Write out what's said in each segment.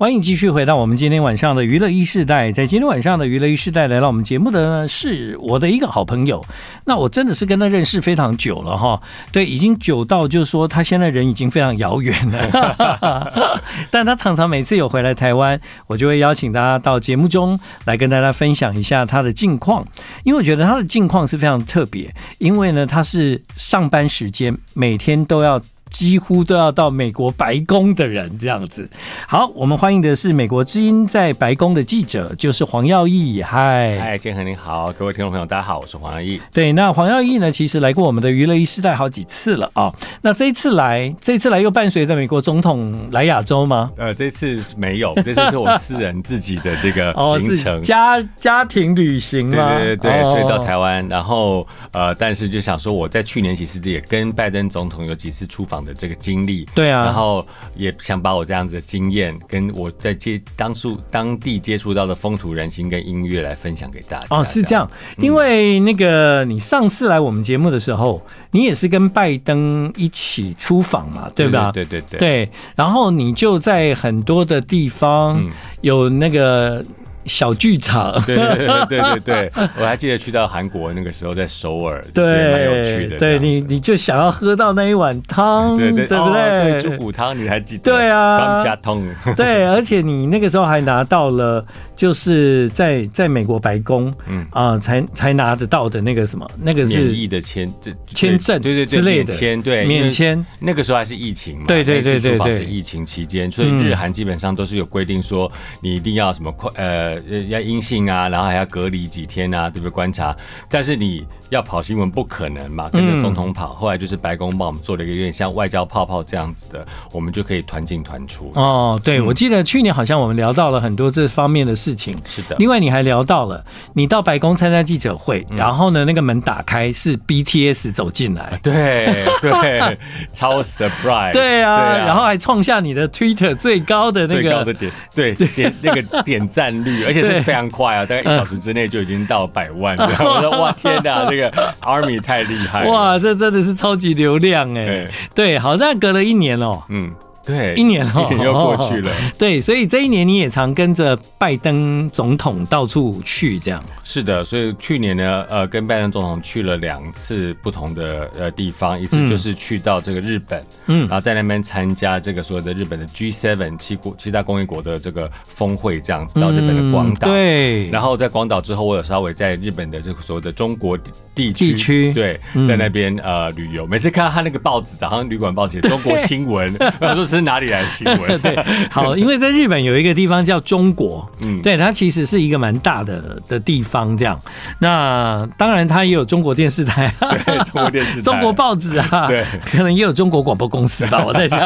欢迎继续回到我们今天晚上的娱乐一世代。在今天晚上的娱乐一世代来到我们节目的呢，是我的一个好朋友。那我真的是跟他认识非常久了哈，对，已经久到就是说他现在人已经非常遥远了。但他常常每次有回来台湾，我就会邀请他到节目中来跟大家分享一下他的近况。因为我觉得他的近况是非常特别，因为呢他是上班时间每天都要。几乎都要到美国白宫的人这样子。好，我们欢迎的是美国之音在白宫的记者，就是黄耀义。嗨，嗨，建恒你好，各位听众朋友，大家好，我是黄耀义。对，那黄耀义呢，其实来过我们的娱乐一时代好几次了啊。那这一次来，这一次来又伴随着美国总统来亚洲吗？呃，这次没有，这次是我私人自己的这个 行程，家家庭旅行吗？对对对，所以到台湾，然后呃，但是就想说，我在去年其实也跟拜登总统有几次出访。的这个经历，对啊，然后也想把我这样子的经验，跟我在接当初当地接触到的风土人情跟音乐来分享给大家。哦，是这样，因为那个你上次来我们节目的时候，你也是跟拜登一起出访嘛，对吧？对对对，对，然后你就在很多的地方有那个。小剧场，对对对对对对，我还记得去到韩国那个时候在首尔，对，蛮有趣的。对你，你就想要喝到那一碗汤，对对，对不对？猪骨汤你还记得？对啊，汤。对，而且你那个时候还拿到了，就是在在美国白宫，嗯啊，才才拿得到的那个什么，那个是免疫的签这签证，对对之类的签，对免签。那个时候还是疫情嘛，对对对对对，是疫情期间，所以日韩基本上都是有规定说，你一定要什么快呃。要阴性啊，然后还要隔离几天啊，对不对？观察，但是你要跑新闻不可能嘛，跟着总统跑。后来就是白宫帮我们做了一个有点像外交泡泡这样子的，我们就可以团进团出。哦，对，我记得去年好像我们聊到了很多这方面的事情。是的。另外，你还聊到了你到白宫参加记者会，然后呢，那个门打开是 BTS 走进来。对对，超 surprise。对啊，然后还创下你的 Twitter 最高的那个最高的点，对点那个点赞率，而且是。非常快啊，大概一小时之内就已经到百万。我说哇天哪，这个 Army 太厉害！哇，这真的是超级流量哎。对，好像隔了一年哦。嗯。对，一年了，一年又过去了。对，所以这一年你也常跟着拜登总统到处去，这样。是的，所以去年呢，呃，跟拜登总统去了两次不同的呃地方，一次就是去到这个日本，嗯，然后在那边参加这个所有的日本的 G7 七国七大工业国的这个峰会，这样子到日本的广岛。对。然后在广岛之后，我有稍微在日本的这个所谓的中国地区，地区对，在那边呃旅游。每次看到他那个报纸，早上旅馆报纸中国新闻，我说是。哪里来的新闻？对，好，因为在日本有一个地方叫中国，嗯，对，它其实是一个蛮大的的地方，这样。那当然，它也有中国电视台，对，中国电视台，中国报纸啊，对，可能也有中国广播公司吧，我在想。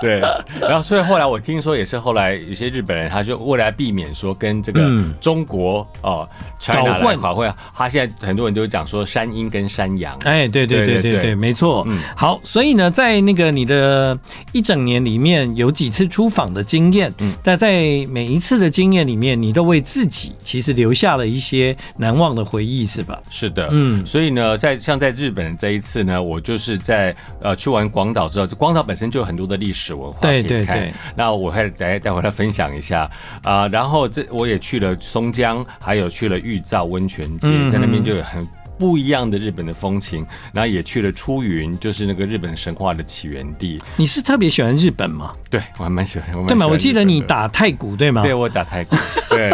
对，然后所以后来我听说，也是后来有些日本人，他就为了避免说跟这个中国哦搞混，搞混，他现在很多人都讲说山阴跟山阳，哎，对对对对对，没错。嗯，好，所以呢，在那个你的。一整年里面有几次出访的经验，嗯，但在每一次的经验里面，你都为自己其实留下了一些难忘的回忆，是吧？是的，嗯，所以呢，在像在日本这一次呢，我就是在呃去完广岛之后，广岛本身就有很多的历史文化，对对对，那我还待待会来分享一下。啊，然后这我也去了松江，还有去了玉造温泉街，在那边就有很。不一样的日本的风情，然后也去了出云，就是那个日本神话的起源地。你是特别喜欢日本吗？对我还蛮喜欢。对嘛？我记得你打太古对吗？对我打太古。对，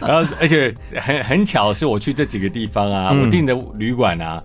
然后而且很很巧，是我去这几个地方啊，我订的旅馆啊。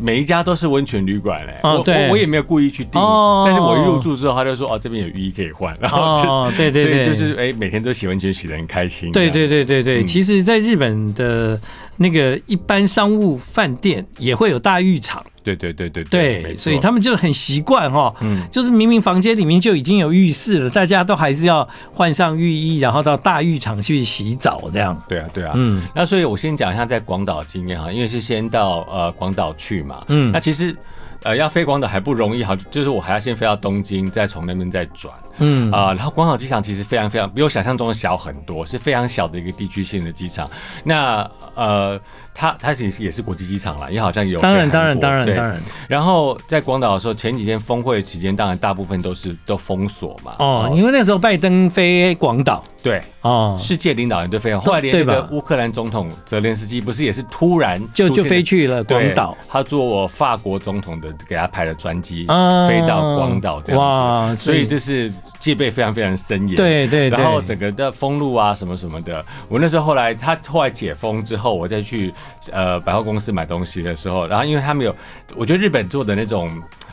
每一家都是温泉旅馆嘞，我我我也没有故意去订，但是我一入住之后，他就说哦这边有浴衣可以换，然后对对对，就是哎每天都洗温泉洗的很开心。对对对对对，其实，在日本的那个一般商务饭店也会有大浴场。对对对对对，所以他们就很习惯哈，嗯，就是明明房间里面就已经有浴室了，大家都还是要换上浴衣，然后到大浴场去洗澡这样。对啊对啊，嗯，那所以我先讲一下在广岛经验哈，因为是先到呃广岛去嘛，嗯，那其实呃要飞广岛还不容易，好，就是我还要先飞到东京，再从那边再转。嗯啊、然后广岛机场其实非常非常比我想象中的小很多，是非常小的一个地区性的机场。那呃，它它其实也是国际机场啦，也好像有当然当然当然当然然后在广岛的时候，前几天峰会期间，当然大部分都是都封锁嘛。哦，因为那时候拜登飞广岛对，哦，世界领导人都飞了，后来连对吧？那个乌克兰总统泽连斯基不是也是突然就就飞去了对广岛，他坐我法国总统的给他排的专机，啊。飞到广岛这样子，哇所以就是戒备非常非常森严。对对对，然后整个的封路啊什么什么的，我那时候后来他后来解封之后，我再去呃百货公司买东西的时候，然后因为他们有，我觉得日本做的那种。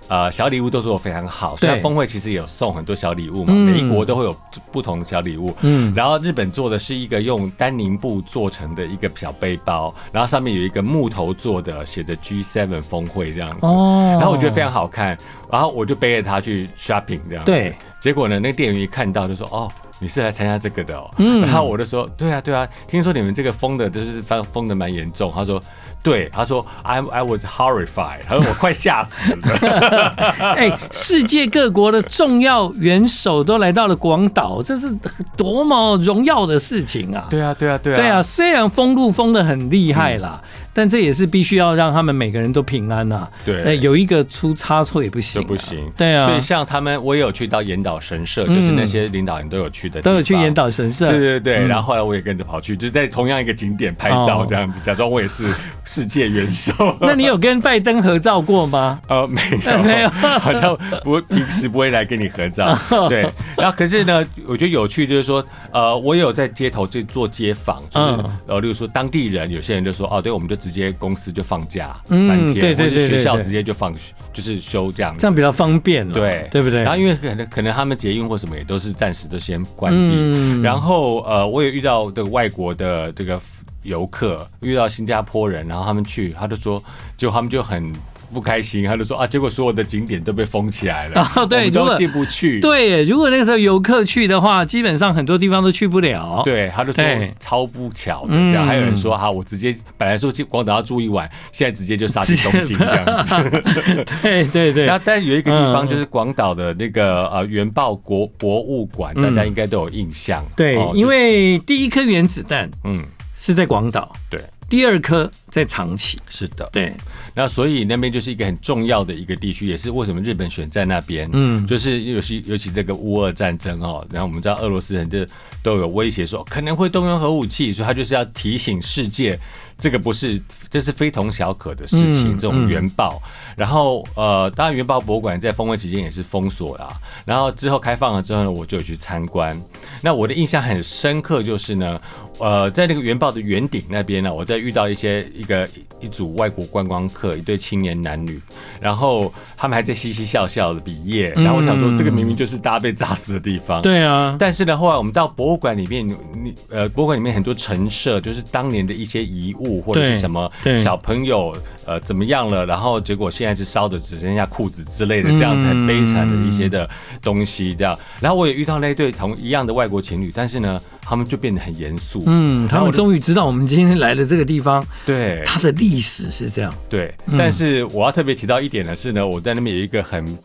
呃，小礼物都做的非常好，所以对峰会其实也有送很多小礼物嘛，嗯每一国都会有不同的小礼物。嗯然后日本做的是一个用丹宁布做成的一个小背包，然后上面有一个木头做的，写着 G7 峰会这样子。哦，然后我觉得非常好看，然后我就背着它去 shopping 这样子。对，结果呢，那个店员一看到就说：“哦，你是来参加这个的哦。”嗯然后我就说：“对啊，对啊，听说你们这个封的就是封封的蛮严重。”他说。对，他说 I I was horrified，他说我快吓死了。哎，世界各国的重要元首都来到了广岛，这是多么荣耀的事情啊！对啊，对啊，对啊，对啊，虽然封路封的很厉害啦，但这也是必须要让他们每个人都平安呐。对呃有一个出差错也不行啊，这不行。对啊所以，像他们，我也有去到岩岛神社，就是那些领导人都有去的，都有去岩。岛神社。对对对，嗯然后后来我也跟着跑去，就是在同样一个景点拍照哦这样子，假装我也是世界元首。那你有跟拜登合照过吗？呃，没有，没有好像不平时不会来跟你合照。对，然后可是呢，我觉得有趣就是说，呃，我有在街头去做街访，就是嗯呃，例如说当地人，有些人就说，哦，对，我们就直接公司就放假嗯三天，对对或者学校对对对直接就放，就是休这样子这。样比较方便了，对对不对？然后因为可能可能他们捷运或什么也都是暂时都先关闭。嗯然后呃，我也遇到的外国的这个游客，遇到新加坡人，然后他们去，他就说，就他们就很。不开心，他就说啊，结果所有的景点都被封起来了，哦对都进不去。对，如果那个时候游客去的话，基本上很多地方都去不了。对，他就说超不巧的嗯这样。还有人说哈，我直接本来说去广岛要住一晚，现在直接就杀去东京这样子。对对对然后，但有一个地方嗯就是广岛的那个呃原爆国博物馆，大家应该都有印象。对哦，因为第一颗原子弹嗯，是在广岛，对，第二颗在长崎。是的。对，那所以那边就是一个很重要的一个地区，也是为什么日本选在那边。嗯就是尤其尤其这个乌俄战争哦，然后我们知道俄罗斯人就都有威胁说可能会动用核武器，所以他就是要提醒世界，这个不是这是非同小可的事情，嗯这种原爆。然后呃，当然原爆博物馆在封会期间也是封锁啦，然后之后开放了之后呢，我就有去参观。那我的印象很深刻，就是呢，呃，在那个原爆的圆顶那边呢，我在遇到一些一个一组外国观光客，一对青年男女，然后他们还在嘻嘻笑笑的比耶，然后我想说，这个明明就是大家被炸死的地方。。对啊，但是呢，后来我们到博物馆里面，你呃，博物馆里面很多陈设，就是当年的一些遗物或者是什么对小朋友呃怎么样了，然后结果现在是烧的只剩下裤子之类的，这样子很悲惨的一些的东西，这样。然后我也遇到那一对同一样的外国情侣，但是呢，他们就变得很严肃。嗯，他们然后我终于知道我们今天来的这个地方，对。它的历史是这样。对，嗯。但是我要特别提到一点的是呢，我在那边有一个很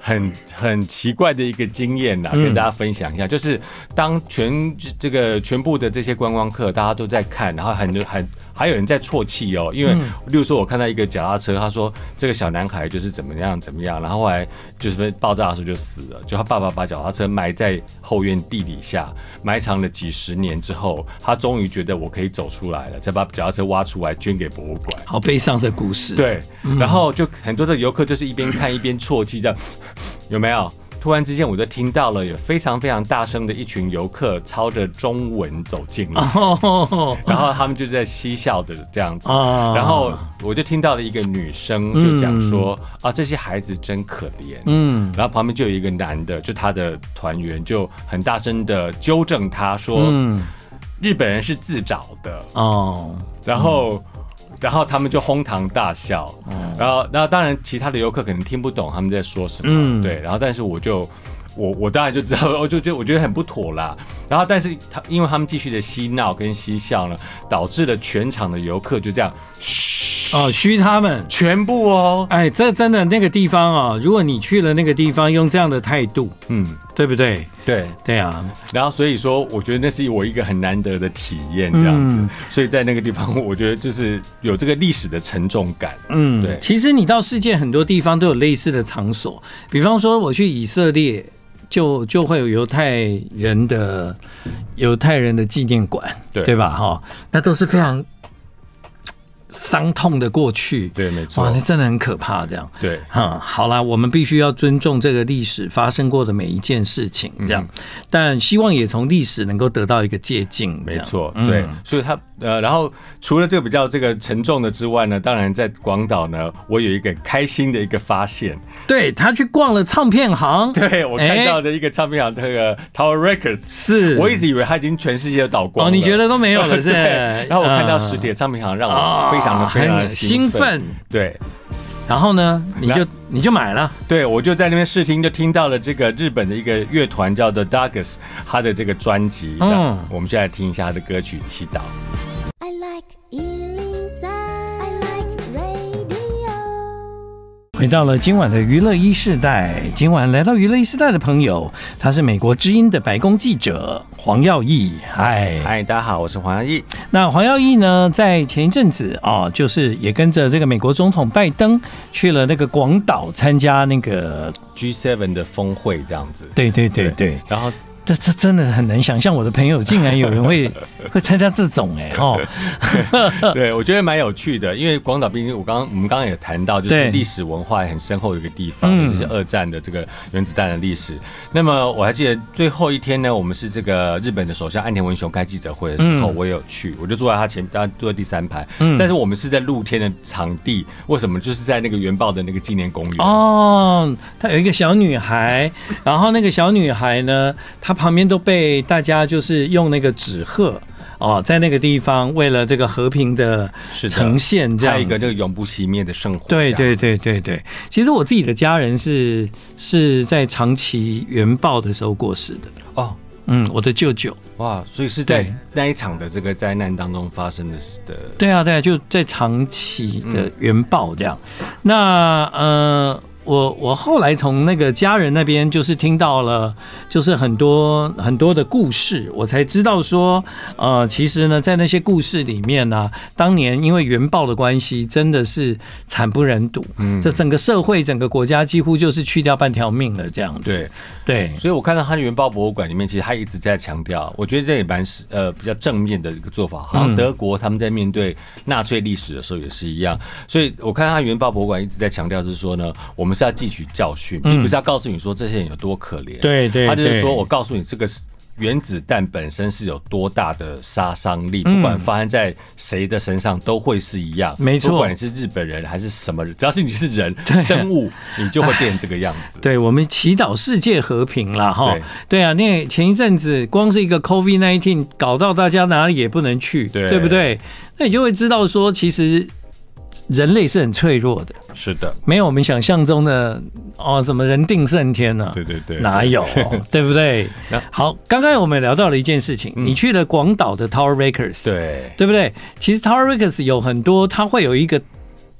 很很奇怪的一个经验呐，嗯。跟大家分享一下，就是当全这个全部的这些观光客大家都在看，然后很多很还有人在啜泣哦，因为嗯。例如说我看到一个脚踏车，他说这个小男孩就是怎么样怎么样，然后后来就是爆炸的时候就死了，就他爸爸把脚踏车埋在后院地底下，埋藏了几十年之后，他终于觉得我可以走出来了，才把脚踏车挖出来捐给博物馆。好悲伤的故事。，对，然后就很多的游客就是一边看一边啜泣，这样 有没有？突然之间，我就听到了有非常非常大声的一群游客操着中文走进来，哦。然后他们就在嬉笑的这样子。啊。然后我就听到了一个女生就讲说：“啊，这些孩子真可怜。”嗯。然后旁边就有一个男的，就他的团员就很大声的纠正他说：“嗯日本人是自找的。”哦，然后，然后他们就哄堂大笑，然后，然后当然其他的游客可能听不懂他们在说什么，嗯对，然后但是我就。我我当然就知道，我就就我觉得很不妥啦。然后，但是他因为他们继续的嬉闹跟嬉笑呢，导致了全场的游客就这样，嘘，哦，虚他们。全部哦，哎，这真的那个地方啊，如果你去了那个地方，用这样的态度，嗯，对不对？对。对啊，然后所以说，我觉得那是我一个很难得的体验，这样子。嗯所以在那个地方，我觉得就是有这个历史的沉重感。嗯，对其实你到世界很多地方都有类似的场所，比方说我去以色列，就就会有犹太人的犹太人的纪念馆，对对吧？哈，那都是非常伤痛的过去，对，没错。哇，那。真的很可怕，这样。对，哈、好啦，我们必须要尊重这个历史发生过的每一件事情，这样，但希望也从历史能够得到一个借鉴，没错，嗯。对，所以他呃，然后除了这个比较这个沉重的之外呢，当然在广岛呢，我有一个开心的一个发现，对他去逛了唱片行，对我看哎到的一个唱片行，这个 Tower Records，是，我一直以为他已经全世界都倒光哦，了，你觉得都没有了是？对，然后我看到嗯。实体的唱片行，让我非常的非常的很兴兴奋，对。然后呢，你就你就买了，对，我就在那边试听，就听到了这个日本的一个乐团叫做 Douglas，他的这个专辑。嗯嗯，我们就来听一下他的歌曲《祈祷》。I like 回到了今晚的娱乐一世代。今晚来到娱乐一世代的朋友，他是美国之音的白宫记者黄耀义。嗨，嗨，大家好，我是黄耀义。那黄耀义呢，在前一阵子啊，就是也跟着这个美国总统拜登去了那个广岛参加那个，G7 的峰会这样子。对对对对，然后这这真的很难想象，我的朋友竟然有人会 会参加这种哎哦，对，我觉得蛮有趣的，因为广岛毕竟我刚刚我们刚刚也谈到，就是历史文化很深厚的一个地方，嗯就是二战的这个原子弹的历史。那么我还记得最后一天呢，我们是这个日本的首相岸田文雄开记者会的时候，嗯我也有去，我就坐在他前，当然坐在第三排。嗯但是我们是在露天的场地，为什么？就是在那个原爆的那个纪念公园。哦，他有一个小女孩，然后那个小女孩呢，她旁边都被大家就是用那个纸鹤哦，在那个地方为了这个和平的呈现这样一个这个永不熄灭的圣火。对对对对对，其实我自己的家人是是在长崎原爆的时候过世的。哦，嗯，我的舅舅。哇，所以是在那一场的这个灾难当中发生的事的。对啊，对啊，就在长崎嗯的原爆这样。那呃，我我后来从那个家人那边就是听到了，就是很多很多的故事，我才知道说，呃，其实呢，在那些故事里面呢、当年因为原爆的关系，真的是惨不忍睹。嗯这整个社会、整个国家几乎就是去掉半条命了，这样子。对，对，所以我看到他的原爆博物馆里面，其实他一直在强调，我觉得这也蛮是呃比较正面的一个做法。好像德国他们在面对纳粹历史的时候也是一样，所以我看他原爆博物馆一直在强调是说呢，我们是要汲取教训，并不是要告诉你说这些人有多可怜。对对对他就是说我告诉你这个是。原子弹本身是有多大的杀伤力，嗯不管发生在谁的身上都会是一样。没错不管你是日本人还是什么人，只要是你是人 生物，你就会变这个 样子。对我们祈祷世界和平啦，哈对。对啊，那前一阵子光是一个 COVID nineteen 搞到大家哪里也不能去，对对不对？那你就会知道说，其实人类是很脆弱的，是的，没有我们想象中的哦，什么人定胜天呢、对对对，哪有、对不对？好，刚刚我们聊到了一件事情，嗯你去了广岛的 Tower Records，对。对不对？其实 Tower Records 有很多，它会有一个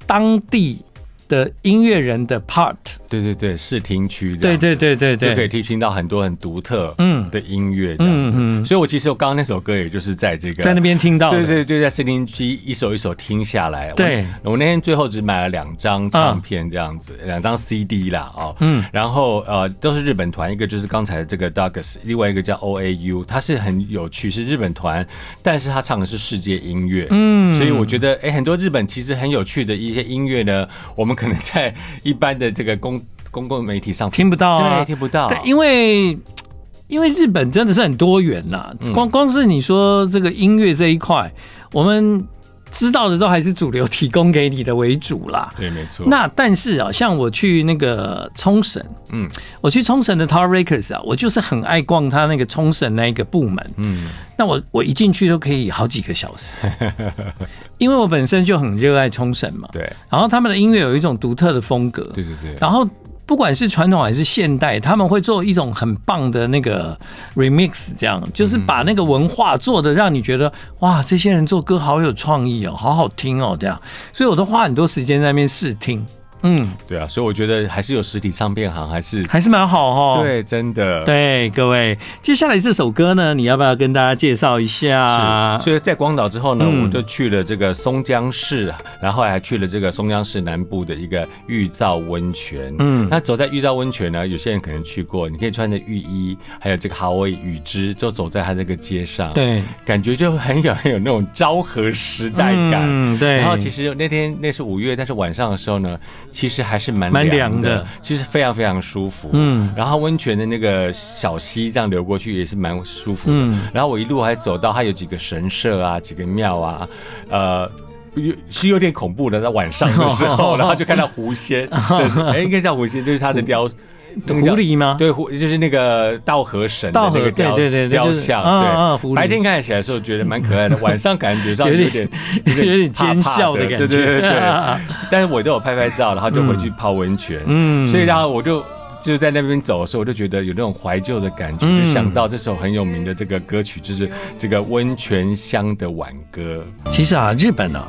当地的音乐人的 part，对对对，试听区这对，对对对对，就可以听听到很多很独特嗯的音乐这样子。嗯嗯所以我其实我刚刚那首歌，也就是在这个在那。边听到，对对对，在试听区一首一首听下来，对。我我那天最后只买了两张唱片这样子，两张 CD 啦，哦，嗯。然后呃都是日本团，一个就是刚才的这个 Douglas，另外一个叫 OAU，它是很有趣，是日本团，但是他唱的是世界音乐，嗯。所以我觉得哎、很多日本其实很有趣的一些音乐呢，我们可能在一般的这个公 公共媒体上。听不到啊。对，听不到，对，因为因为日本真的是很多元呐、嗯。光光是你说这个音乐这一块，我们知道的都还是主流提供给你的为主啦。对，没错，那但是啊，像我去那个冲绳，嗯。我去冲绳的 Tower Records 啊，我就是很爱逛他那个冲绳那一个部门。嗯，那我我一进去都可以好几个小时，因为我本身就很热爱冲绳嘛。对。然后他们的音乐有一种独特的风格，对对对，然后不管是传统还是现代，他们会做一种很棒的那个 remix，这样就是把那个文化做的让你觉得哇，这些人做歌好有创意哦，好好听哦，这样，所以我都花很多时间在那边试听。嗯，对啊，所以我觉得还是有实体唱片行，还是还是蛮好哦。对，真的。对，各位，接下来这首歌呢，你要不要跟大家介绍一下？是，所以在广岛之后呢，嗯我就去了这个松江市，然后还去了这个松江市南部的一个玉造温泉。嗯那走在玉造温泉呢，有些人可能去过，你可以穿着浴衣，还有这个夏威夷雨织，就走在它这个街上，，对，感觉就很有很有那种昭和时代感。嗯，对。然后其实那天那是五月，但是晚上的时候呢，其实还是蛮蛮凉凉的其实非常非常舒服。嗯然后温泉的那个小溪这样流过去也是蛮舒服的。嗯然后我一路还走到它有几个神社啊，几个庙啊，呃。有是有点恐怖的，在晚上的时候，然后就看到狐仙，对哎，应该叫狐仙，就是它的雕，狐狸吗？对，狐就是那个道和神的那个雕对对对雕像，对。狸白天看起来的时候觉得蛮可爱的，晚上感觉上有有点点有点 奸笑的感觉对对对对。但是我都有拍拍照，然后就回去泡温泉，嗯所以然后我就。就是在那边走的时候，我就觉得有那种怀旧的感觉，嗯就想到这首很有名的这个歌曲，就是这个温泉乡的挽歌。其实啊，日本啊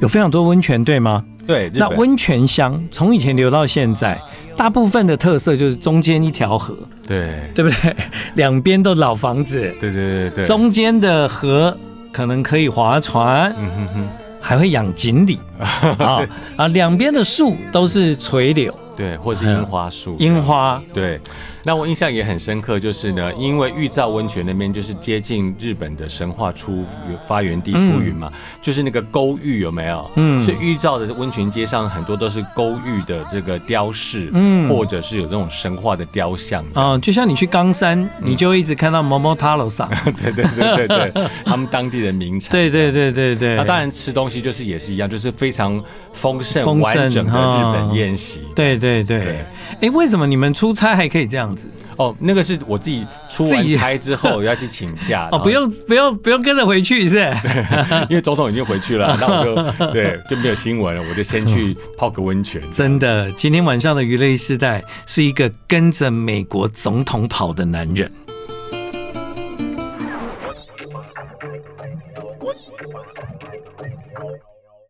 有非常多温泉，对吗？对，那温泉乡从以前流到现在，大部分的特色就是中间一条河，对。对不对？两边都老房子，对对对对，中间的河可能可以划船，嗯哼哼，还会养锦鲤 啊啊，两边的树都是垂柳、对，或者是樱花树，樱花，对，那我印象也很深刻，就是呢，因为玉造温泉那边就是接近日本的神话出发源地出云嘛，就是那个勾玉有没有？嗯所以玉造的温泉街上很多都是勾玉的这个雕饰，嗯或者是有这种神话的雕像。啊，就像你去冈山，你就一直看到毛毛塔楼上，对对对对对，他们当地的名产。对对对对对，那当然吃东西就是也是一样，就是非常丰盛完整的日本啊宴席。对对对对，哎，为什么你们出差还可以这样子？哦，那个是我自己出完差之后 要去请假哦，不，用不用不用跟着回去是？因为总统已经回去了，那我就对就没有新闻了，我就先去泡个温泉。真的，今天晚上的娱乐时代是一个跟着美国总统跑的男人。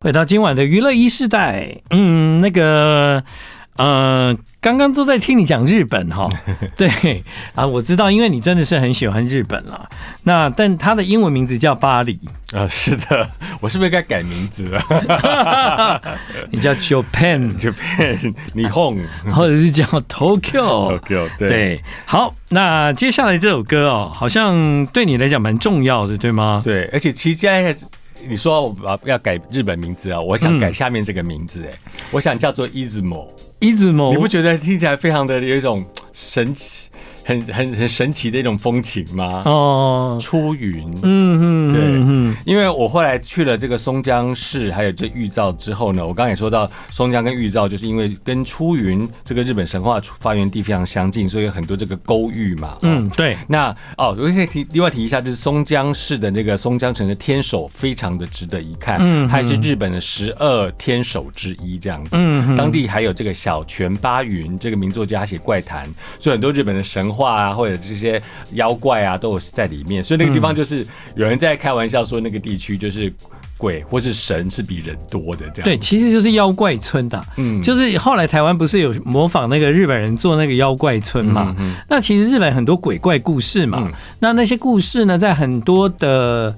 回到今晚的娱乐一世代，嗯，那个，呃，刚刚都在听你讲日本哈，对啊，我知道，因为你真的是很喜欢日本啦。那但它的英文名字叫巴黎，啊，是的，我是不是该改名字了？你叫 Japan，Japan，霓虹或者是叫 Tokyo。Tokyo 对。对，好，那接下来这首歌哦，好像对你来讲蛮重要的，对吗？对，而且其实现在你说我要要改日本名字啊，我想嗯改下面这个名字，哎，我想叫做 Izmo，一直某你不觉得听起来非常的有一种神奇、很很很神奇的一种风情吗？哦，出云，嗯嗯对嗯因为我后来去了这个松江市，还有这玉造之后呢，我刚刚也说到松江跟玉造，就是因为跟出云这个日本神话发源地非常相近，所以有很多这个沟玉嘛。嗯。嗯，对，那哦，我可以提另外提一下，就是松江市的那个松江城的天守非常的值得一看，嗯它也是日本的十二天守之一这样子。嗯当地还有这个小泉八云这个名作家写怪谈，所以很多日本的神话啊，或者这些妖怪啊，都有在里面。所以那个地方就是有人在开玩笑说，那个地区就是鬼或是神是比人多的这样。对，，其实就是妖怪村的、嗯就是后来台湾不是有模仿那个日本人做那个妖怪村嘛？嗯嗯那其实日本很多鬼怪故事嘛，嗯那那些故事呢，在很多的。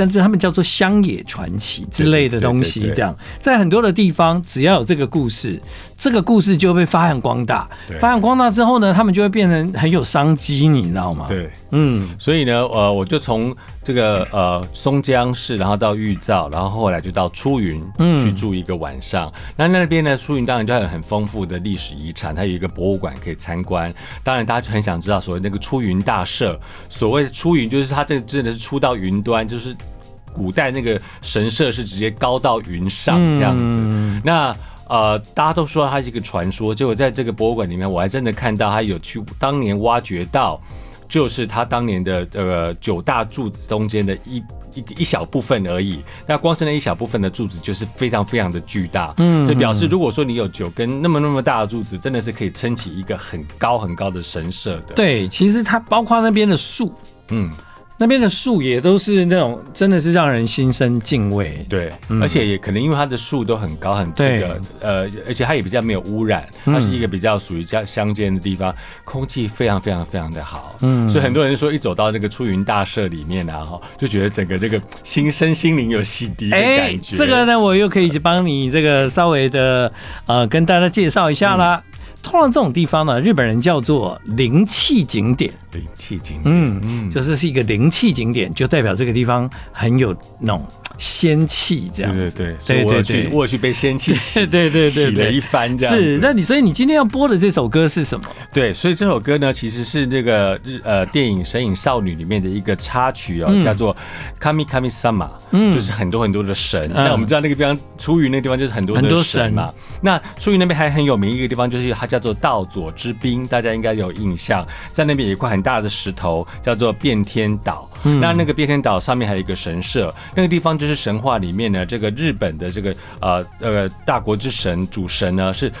但是他们叫做乡野传奇之类的东西，这样在很多的地方，只要有这个故事，这个故事就会被发扬光大。发扬光大之后呢，他们就会变成很有商机，你知道吗？，对。嗯，所以呢，呃，我就从这个呃松江市，然后到玉造，然后后来就到出云嗯去住一个晚上。那那边呢，出云当然就有很丰富的历史遗产，它有一个博物馆可以参观。当然，大家就很想知道所谓那个出云大社，所谓的出云就是它这个真的是出到云端，就是古代那个神社是直接高到云上这样子。嗯那呃，大家都说它是一个传说，结果在这个博物馆里面，我还真的看到它有去当年挖掘到就是它当年的这个九大柱子中间的一。一一小部分而已，那光是那一小部分的柱子就是非常非常的巨大，嗯，就表示如果说你有九根那么那么大的柱子，真的是可以撑起一个很高很高的神社的。对，其实它包括那边的树，嗯，那边的树也都是那种真的是让人心生敬畏。对，而且也可能因为它的树都很高很这对个呃，而且它也比较没有污染，它是一个比较属于较乡间的地方，空气非常非常非常的好。嗯所以很多人说一走到这个出云大社里面啊，哈，就觉得整个这个心身心灵有洗涤的感觉。哎这个呢，我又可以帮你这个稍微的呃跟大家介绍一下啦。通常这种地方呢，日本人叫做灵气景点，灵气景点，嗯嗯，就是是一个灵气景点，就代表这个地方很有那种仙气这样子。对对对，所以我有去，对对我有去被仙气 洗对对对洗对了一番这样。是，那你所以你今天要播的这首歌是什么？对，所以这首歌呢，其实是那个日呃电影《神隐少女》里面的一个插曲哦，嗯叫做 Kami Kami Sama，嗯就是很多很多的神。嗯那我们知道那个地方出云那个地方就是很多很多神嘛。那出云那边还很有名一个地方，就是它叫做道佐之滨，大家应该有印象，在那边有一块很大的石头叫做变天岛。嗯那那个变天岛上面还有一个神社，那个地方就是神话里面呢，这个日本的这个呃呃大国之神主神呢是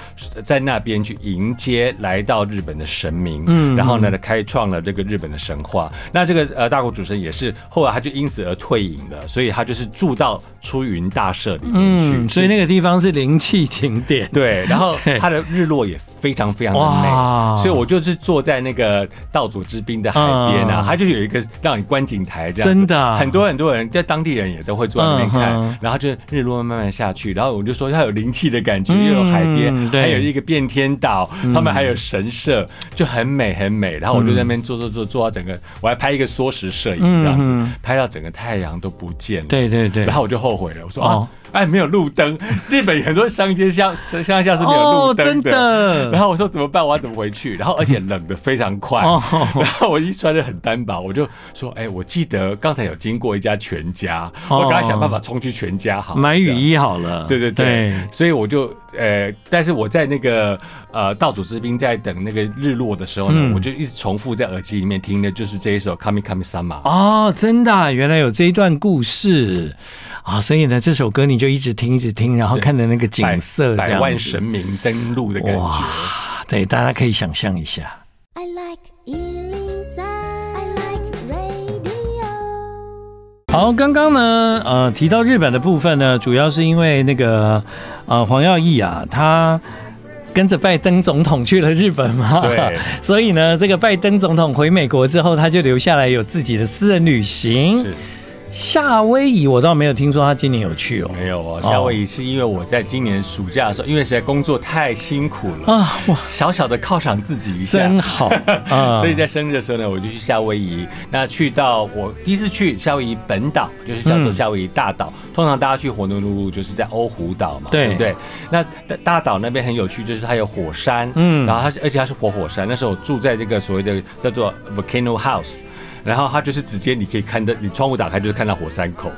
在那边去迎接来到日本的神明，嗯然后呢开创了这个日本的神话。那这个呃大国主神也是后来他就因此而退隐了，所以他就是住到出云大社里面去，嗯，所以那个地方是灵气景点。对，然后 对它的日落也非常非常的美，所以我就是坐在那个道祖之滨的海边啊，嗯。它就有一个让你观景台这样子，真的啊。很多很多人在当地人也都会坐在那边看，嗯然后就日落慢慢下去，然后我就说它有灵气的感觉，嗯又有海边，还有一个变天岛，他们还有神社，就很美很美，然后我就在那边坐坐坐坐到整个，我还拍一个缩时摄影这样子嗯，拍到整个太阳都不见了，对对对，然后我就后悔了，我说哦。啊，哎，没有路灯，日本很多乡间乡乡乡下是没有路灯的。的。然后我说怎么办？我要怎么回去？然后而且冷的非常快，哦 然后我一穿的很单薄，我就说，哎，我记得刚才有经过一家全家，哦我赶快想办法冲去全家好买雨。衣好了。对对对，所以我就呃，但是我在那个呃道祖之滨在等那个日落的时候呢，嗯我就一直重复在耳机里面听的就是这一首《Kami Kami Sama》。哦，真的啊、原来有这一段故事啊、所以呢，这首歌你就一直听，一直听，然后看着那个景色，这百样子万神明登陆的感觉。哇，对，大家可以想象一下。I like Ealing Sound. I like radio. 好，刚刚呢，呃，提到日本的部分呢，主要是因为那个呃黄耀义啊，他。跟着拜登总统去了日本嘛，对，所以呢，这个拜登总统回美国之后，他就留下来有自己的私人旅行。是夏威夷我倒没有听说他今年有去哦。没有哦，夏威夷是因为我在今年暑假的时候，因为实在工作太辛苦了，啊，哇，小小的犒赏自己一下。真好啊！所以在生日的时候呢，我就去夏威夷。那去到我第一次去夏威夷本岛，就是叫做嗯夏威夷大岛。通常大家去火奴鲁鲁就是在欧胡岛嘛，对对不对？那大大岛那边很有趣，就是它有火山，嗯嗯，然后它而且它是活火山。那时候我住在这个所谓的叫做 volcano house。然后它就是直接你可以看到，你窗户打开就是看到火山口，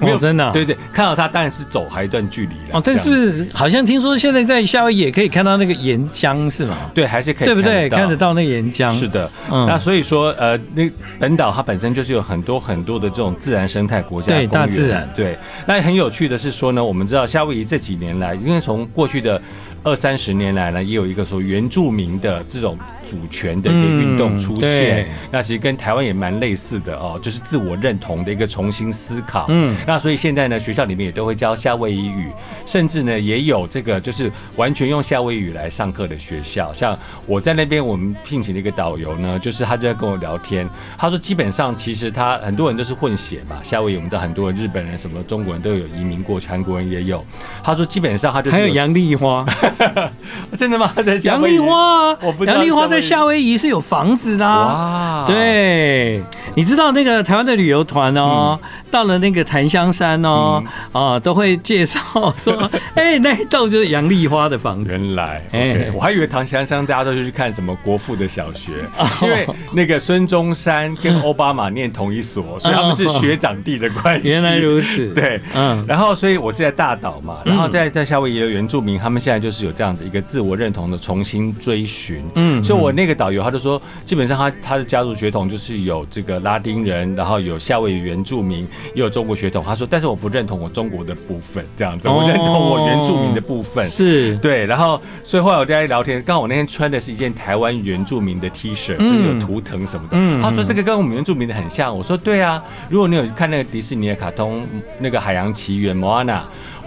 哦真的啊对对，看到它当然是走还有一段距离了。哦，但是不是好像听说现在在夏威夷也可以看到那个岩浆是吗？对还是可以对不对？看得到。那个岩浆。是的，嗯那所以说，呃，那本岛它本身就是有很多很多的这种自然生态国家对大自然对。那很有趣的是说呢，我们知道夏威夷这几年来，因为从过去的二三十年来呢，也有一个说原住民的这种主权的一个运动出现。那其实跟台湾也蛮类似的哦，就是自我认同的一个重新思考。嗯那所以现在呢，学校里面也都会教夏威夷语，甚至呢也有这个就是完全用夏威夷语来上课的学校。像我在那边，我们聘请的一个导游呢，就是他就在跟我聊天，他说基本上其实他很多人都是混血嘛，夏威夷我们知道很多日本人、什么中国人都有移民过去，韩国人也有。他说基本上他就是还有杨丽花，真的吗？在夏杨丽花杨丽花在夏夏威夷是有房子的、啊。哇，对，你知道那个台湾的旅游团哦，嗯。到了那个檀香山哦，啊，都会介绍说，哎，那一栋就是杨丽花的房子。原来，哎。我还以为唐香香大家都是去看什么国父的小学，哦。因为那个孙中山跟奥巴马念同一所，所以他们是学长弟的关系。原来如此，对，嗯，然后，所以我是在大岛嘛，然后在在夏威夷的原住民，他们现在就是始有这样的一个自我认同的重新追寻。嗯所以我那个导游他就说，基本上他他的家族血统就是有这个拉丁人，然后有夏威夷原住民，也有中国血统。他说，但是我不认同我中国的部分，这样子，我认同我原住民的部分。是对，然后所以后来我跟他聊天，刚好我那天穿的是一件台湾原住民的 T 恤，就是有图腾什么的。嗯他说这个跟我们原住民的很像，我说对啊，如果你有看那个迪士尼的卡通那个海洋奇缘 Moana。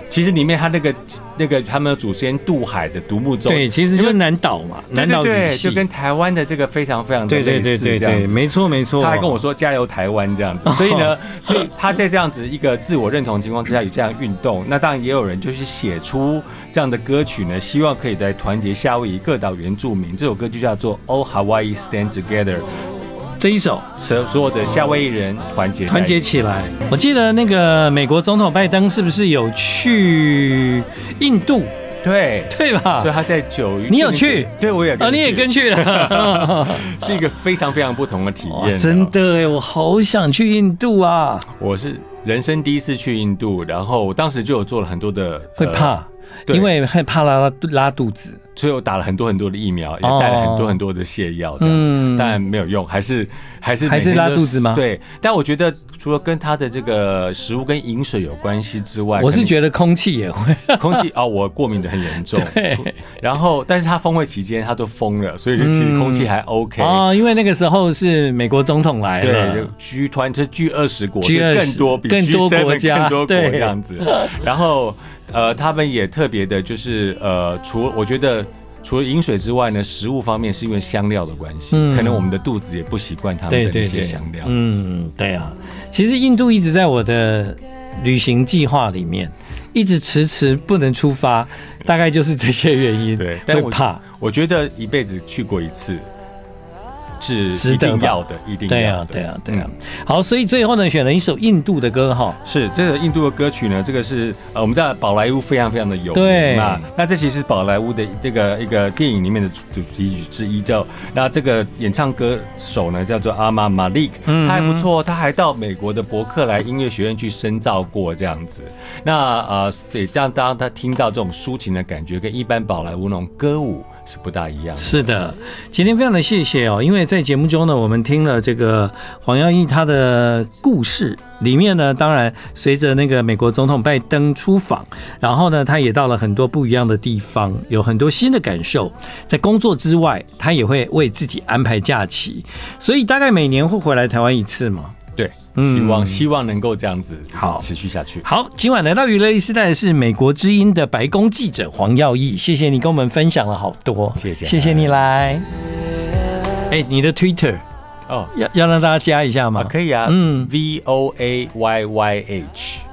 其实里面他那个那个他们的祖先渡海的独木舟，对，其实就是南岛嘛，南岛语系就跟台湾的这个非常非常的类对对对，似这样子。没错没错。他还跟我说加油台湾这样子，所以呢，所以他在这样子一个自我认同的情况之下有这样运动，那当然也有人就是写出这样的歌曲呢，希望可以在团结夏威夷各岛原住民。这首歌就叫做 All Hawaii Stand Together，这一首所所有的夏威夷人团结团结起来。我记得那个美国总统拜登是不是有去印度，对。对吧所以？他在九月，你有去？对，我也啊，你也跟去了，是一个非常非常不同的体验哦，真的哎，我好想去印度啊！我是人生第一次去印度，然后我当时就有做了很多的，呃会怕，对因为害怕拉拉肚子。所以我打了很多很多的疫苗，也哦。带了很多很多的泻药，这样子，嗯。但没有用，还是还是还是拉肚子吗？对，但我觉得除了跟他的这个食物跟饮水有关系之外，我是觉得空气也会，空气哦，我过敏的很严重，对。然后但是他峰会期间他都封了，所以就其实空气还 OK。哦，因为那个时候是美国总统来了，G 团就是 G 二十国，G20 所以更多比更多 G7 国家更多国对。这样子。然后呃，他们也特别的，就是呃，除我觉得。除了饮水之外呢，食物方面是因为香料的关系，嗯可能我们的肚子也不习惯他们的那些对对对香料。嗯，对啊。其实印度一直在我的旅行计划里面，一直迟迟不能出发，大概就是这些原因。对但我怕。我觉得一辈子去过一次是一值得要的，一定对啊，要的。对啊，对啊嗯。好，所以最后呢，选了一首印度的歌哈。是这个印度的歌曲呢，这个是呃我们在宝莱坞非常非常的有对名嘛。那这其实是宝莱坞的这个一个电影里面的主主题曲之一，叫那这个演唱歌手呢叫做阿玛马利克，嗯他还不错，他还到美国的伯克莱音乐学院去深造过这样子。那呃，对，让当他听到这种抒情的感觉，跟一般宝莱坞那种歌舞是不大一样。是的，今天非常的谢谢哦，因为在节目中呢，我们听了这个黄耀义他的故事，里面呢，当然随着那个美国总统拜登出访，然后呢，他也到了很多不一样的地方，有很多新的感受。在工作之外，他也会为自己安排假期，所以大概每年会回来台湾一次嘛。对，嗯希望希望能够这样子好持续下去。好，今晚来到娱乐一时代的是美国之音的白宫记者黄耀义，谢谢你跟我们分享了好多，谢谢谢谢你来。哎，你的 Twitter 哦，要要让大家加一下吗？啊，可以啊，嗯，V O A Y Y H。